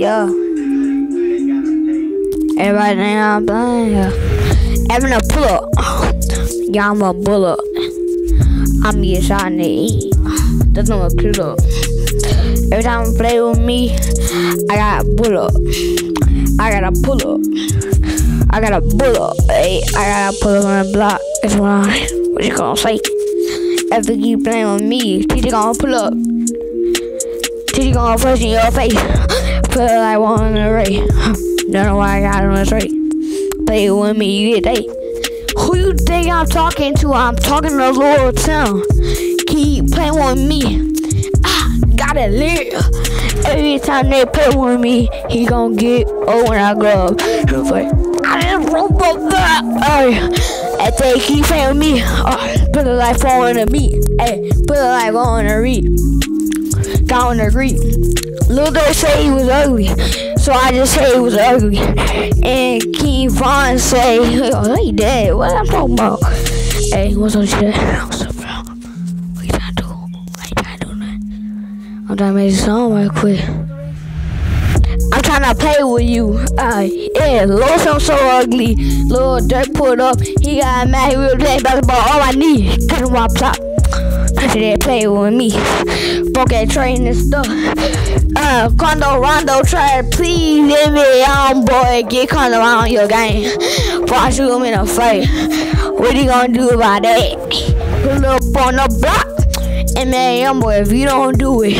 Yeah. Everybody think I'm playing. Yeah. Having a pull up. Yeah, I'm a bullet. I'm getting shot in the eat. That's not a clue up. Every time you play with me, I got a pull up. I got a pull up. I got a pull up. Hey, I got a pull up on the block. That's what I, what you gonna say? After you playing with me, TJ gonna pull up. TJ gonna push in your face. Put like one in the ray. Don't know why I got on the straight. Play with me, you get that. Who you think I'm talking to? I'm talking to Lord Town. Keep playing with me. Ah, gotta live. Every time they play with me, he gon' get old when I grow up. He's like, I just broke up that. Ay, if they keep playing with me, oh, put a life on to me. Hey, put a life on to read. On the agree. Lil Durk say he was ugly, so I just say he was ugly. And King Von say, oh, he dead. What I'm talking about? Hey, what's up, shit? What's up, bro? What you trying to do? What you trying to do, man? I'm trying to make a song right quick. I'm trying to play with you. Uh, yeah, Lil sound so ugly. Lil Durk put up. He got mad. He will play basketball. All I need. Cut off top. They play with me. Broke that train and stuff. Uh, Condo Rondo try to please let me on, boy. Get Condo on your game. I shoot him in a fight. What you gonna do about that? Pull up on the block. And man, boy, if you don't do it,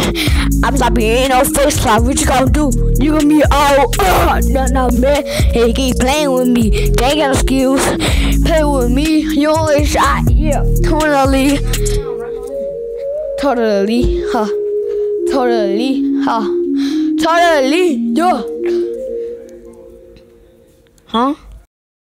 I'm you ain't no face slap. What you gonna do? You gonna be all, uh, no, no, man. Hey, keep playing with me. They got no skills. Play with me. You only shot, yeah. Totally. Totally, huh? Totally, huh? Totally, yeah. Huh?